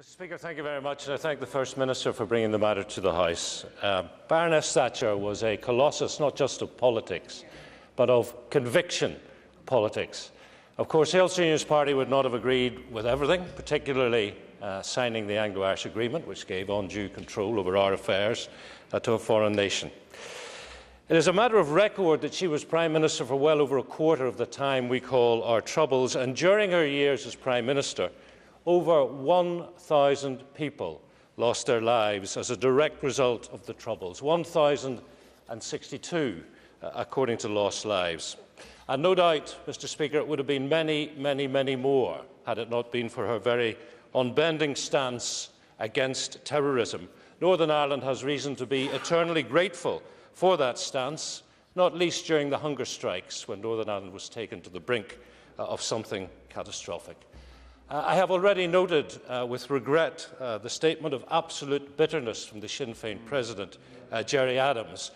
Mr Speaker, thank you very much, and I thank the First Minister for bringing the matter to the House. Uh, Baroness Thatcher was a colossus not just of politics, but of conviction politics. Of course, Ulster Unionist Party would not have agreed with everything, particularly uh, signing the Anglo-Irish Agreement, which gave undue control over our affairs uh, to a foreign nation. It is a matter of record that she was Prime Minister for well over a quarter of the time we call our troubles, and during her years as Prime Minister, over 1,000 people lost their lives as a direct result of the Troubles. 1,062, uh, according to Lost Lives. And no doubt, Mr Speaker, it would have been many, many, many more had it not been for her very unbending stance against terrorism. Northern Ireland has reason to be eternally grateful for that stance, not least during the hunger strikes when Northern Ireland was taken to the brink uh, of something catastrophic. Uh, I have already noted uh, with regret uh, the statement of absolute bitterness from the Sinn Féin President, uh, Gerry Adams,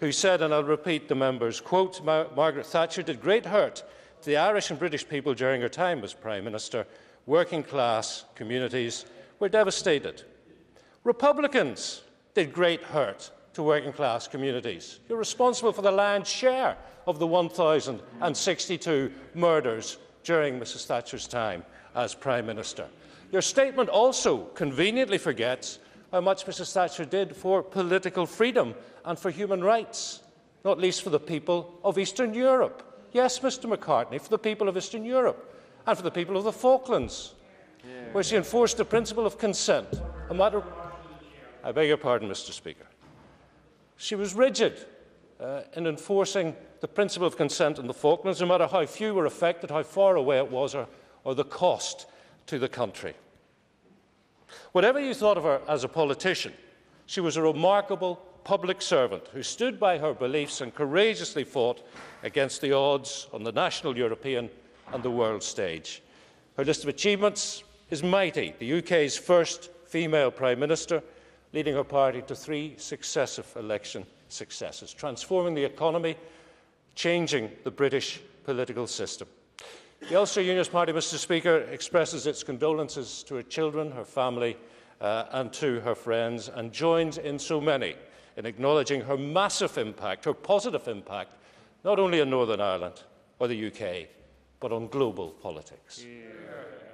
who said, and I'll repeat the members, quote, Mar Margaret Thatcher did great hurt to the Irish and British people during her time as Prime Minister. Working class communities were devastated. Republicans did great hurt to working class communities. You're responsible for the lion's share of the 1,062 murders during Mrs Thatcher's time as Prime Minister. Your statement also conveniently forgets how much Mrs Thatcher did for political freedom and for human rights, not least for the people of Eastern Europe. Yes, Mr McCartney, for the people of Eastern Europe and for the people of the Falklands, yeah. where she enforced the principle of consent. A matter. I beg your pardon, Mr Speaker. She was rigid uh, in enforcing the principle of consent in the Falklands, no matter how few were affected, how far away it was, or or the cost to the country. Whatever you thought of her as a politician, she was a remarkable public servant who stood by her beliefs and courageously fought against the odds on the national, European and the world stage. Her list of achievements is mighty. The UK's first female Prime Minister, leading her party to three successive election successes, transforming the economy, changing the British political system. The Ulster Unionist Party, Mr Speaker, expresses its condolences to her children, her family uh, and to her friends and joins in so many in acknowledging her massive impact, her positive impact, not only in Northern Ireland or the UK, but on global politics. Yeah.